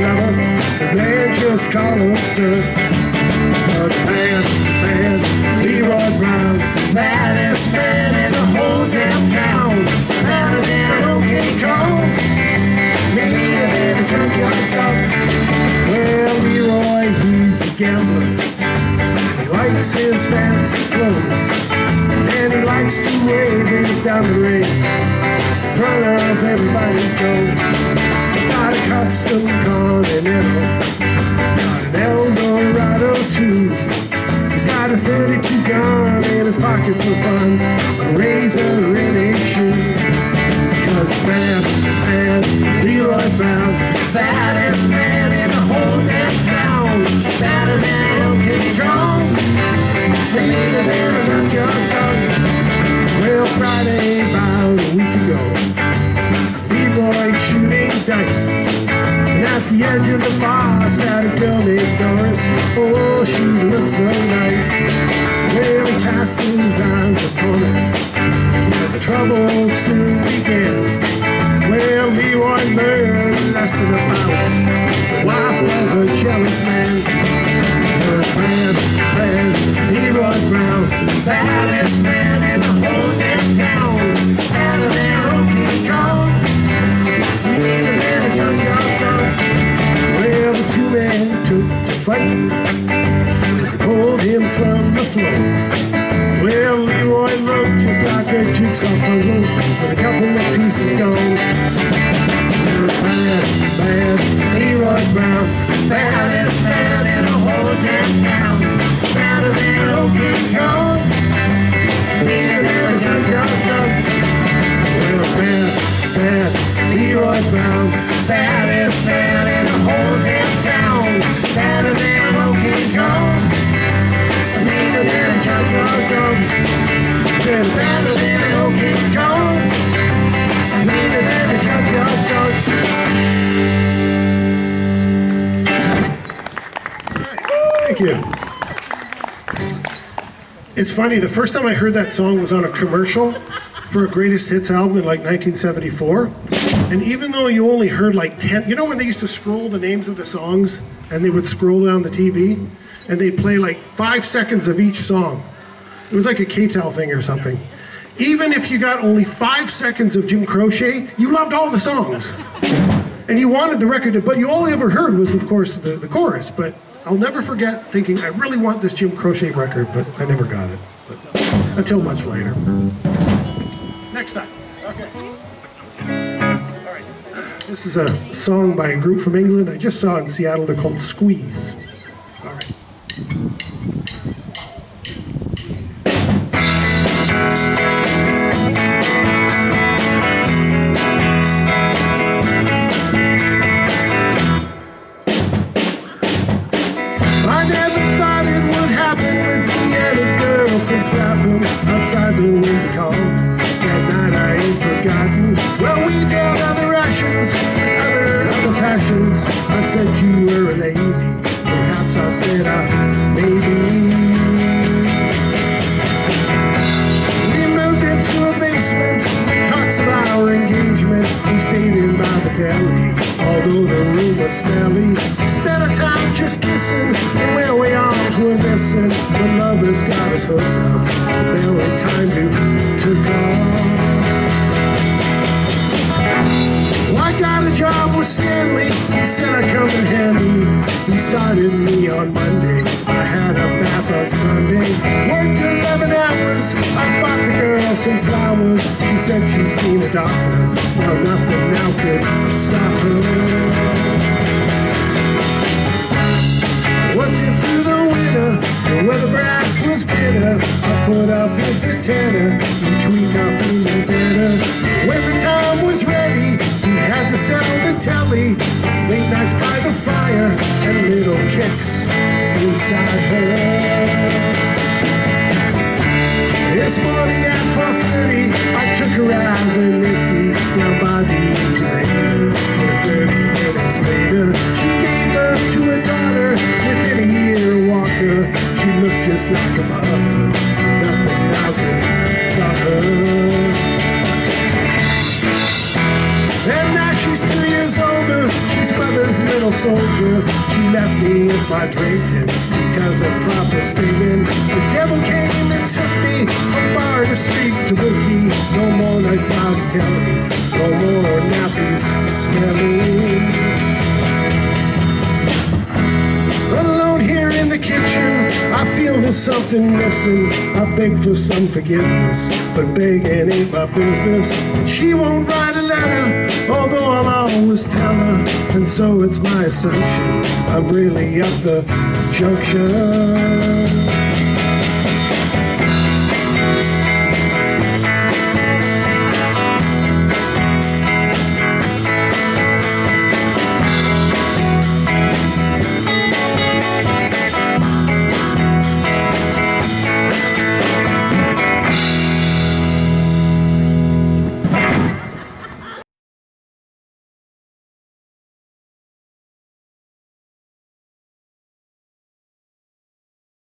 lover. The man just call him sir. But man, man, Leroy Brown, baddest man in the whole damn town. Better than King Kong. Meaner than a junkyard dog. Well, Leroy, he's a gambler. He likes his fancy clothes. And he likes to wave his diamond ring in front of everybody's nose. Got a custom Continental. He's got an Eldorado too. He's got a 32 gun in his pocket for fun. A razor in his shoe. Cause man, man, Leroy Brown, fight. Pulled him from the floor. Well, Leroy looked just like a jigsaw puzzle with a couple of pieces gone. Bad, bad, Leroy Brown, baddest man in the whole damn town. Better than old King Kong, meaner than a dog. Well, bad, bad, Leroy Brown, baddest man A junkyard dog. Thank you. It's funny, the first time I heard that song was on a commercial for a greatest hits album in like 1974. And even though you only heard like 10, you know when they used to scroll the names of the songs and they would scroll down the TV and they'd play like five seconds of each song? It was like a K-tel thing or something. Even if you got only five seconds of Jim Croce, you loved all the songs. And you wanted the record, but you all ever heard was, of course, the, the chorus. But I'll never forget thinking, I really want this Jim Croce record, but I never got it. But, until much later. Next time. Okay. All right. This is a song by a group from England I just saw in Seattle. They're called Squeeze. All right. The. That night I ain't forgotten. Well, we dealt other rations, other other. I said you were a lady. Perhaps I said I maybe. We moved into a basement, talks our engagement. We stayed in by the although the room was smelly. Spent our time just kissing, the railway arms were missing. The lovers got us hooked up, but there was time to took off. I got a job with Stanley. He said I'd come in handy. He started me on Monday. I had a bath on Sunday. Worked 11 hours. I bought the girl some flowers. She said she'd seen a doctor. Well, nothing now could stop her. Winter, where the brass was bitter. I put up with the tenor, each week I feeling better. When the time was ready, we had to sell the telly. Late nights by the fire, and little kicks inside her. This morning at 4.30, I took her out the nifty, down by the just like a mother. Nothing can stop her. And now she's three years older. She's mother's little soldier. She left me with my drinking because of proper statement. The devil came and took me from bar to street to whiskey. No more nights out telling. No more nappies smelling. Alone here in the kitchen, I feel there's something missing. I beg for some forgiveness, but begging ain't my business. And she won't write a letter, although I'll always tell her. And so it's my assumption I'm really at the junction.